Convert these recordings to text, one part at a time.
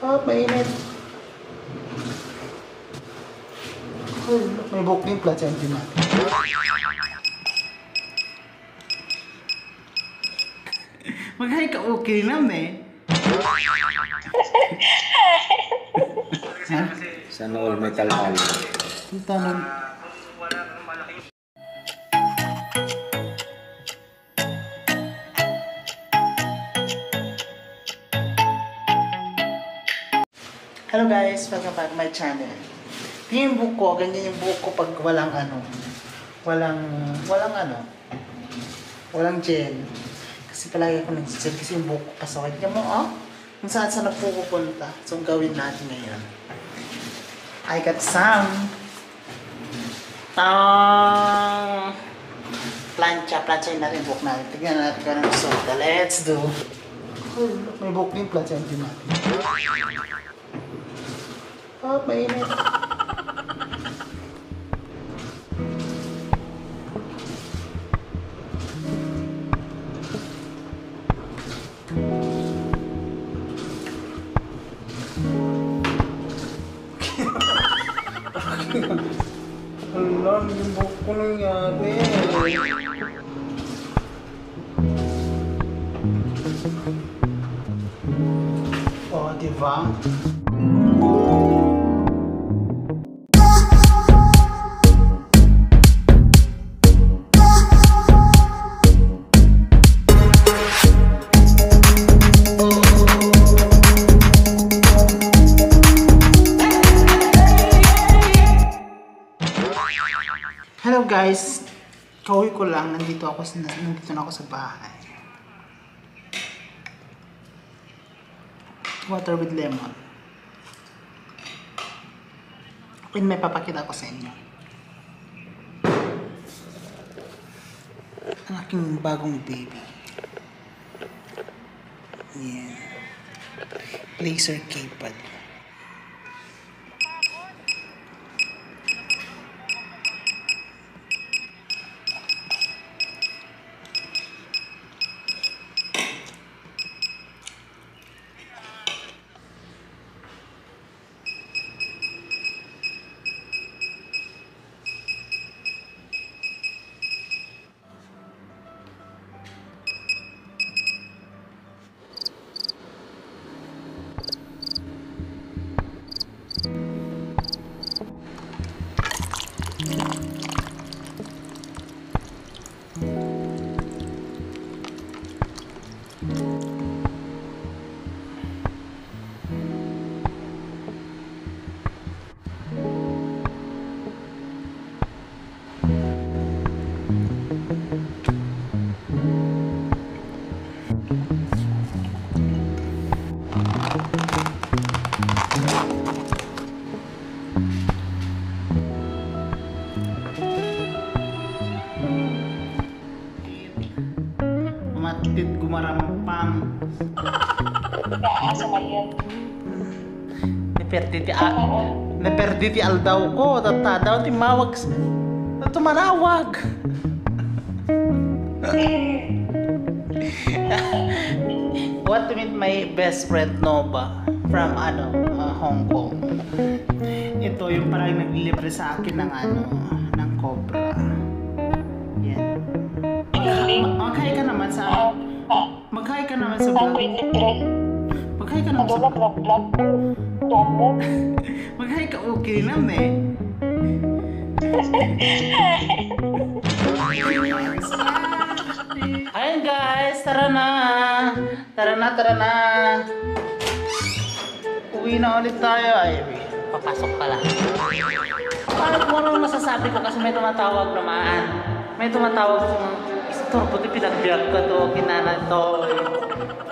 Ah, mainit. May booking plat sa MG natin. Mag-hi ka okay lang eh. Sana all metal alloy. Ang tanong. Hello guys, welcome back to my channel. Yung buhok ko, ganyan yung buhok ko pag walang ano, walang, walang ano, walang gel. Kasi palagi ako nag-gel kasi yung buhok ko pasaway. Tingnan mo, oh, kung saan saan nagpupunta. So, gawin natin ngayon. I got some Tang plancha, plancha na rin buhok natin. Tignan natin kung anong resulta. Let's do. May buhok din plancha din natin. Ah, mainit. Alam, yung buhok ko nangyari. Oh, di Hello guys! Kauwi ko lang, nandito ako nandito na ako sa bahay. Water with lemon. And may papakita ko sa inyo. Ang aking bagong baby. Yan. Laser 嗯。Matid gumarampang. Asa ngayon? Naperdi ti al naperdi ti aldaw ko. Tata daw ti mawag. Ito manawag. Want to meet my best friend Nova from ano, uh, Hong Kong. Ito yung parang naglilibre sa akin ng ano, ng cobra. Yan. Mag-hi ka naman sa Mag-hi ka naman sa Ang vlog. 23. Mag-hi ka naman sa vlog. Mag-hi ka okay naman eh. Ayun guys, tara na. Tara na, tara na. Uwi na ulit tayo. Ay, papasok pala. Ano kung anong masasabi ko kasi may tumatawag naman. May tumatawag kung istorbo di pinagbiyak ka to, kinana to.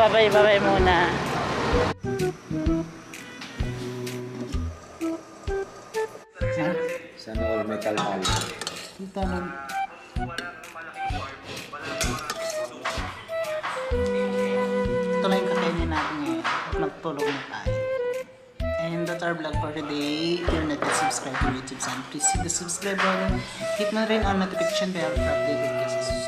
babay-babay muna. Sana all metal pala. Kita mo. Ito lang yung kakainin natin ngayon. At magtulog na tayo. And that's our vlog for today. If you're not yet subscribed to YouTube channel, please hit the subscribe button. Hit na rin ang notification bell for updated cases.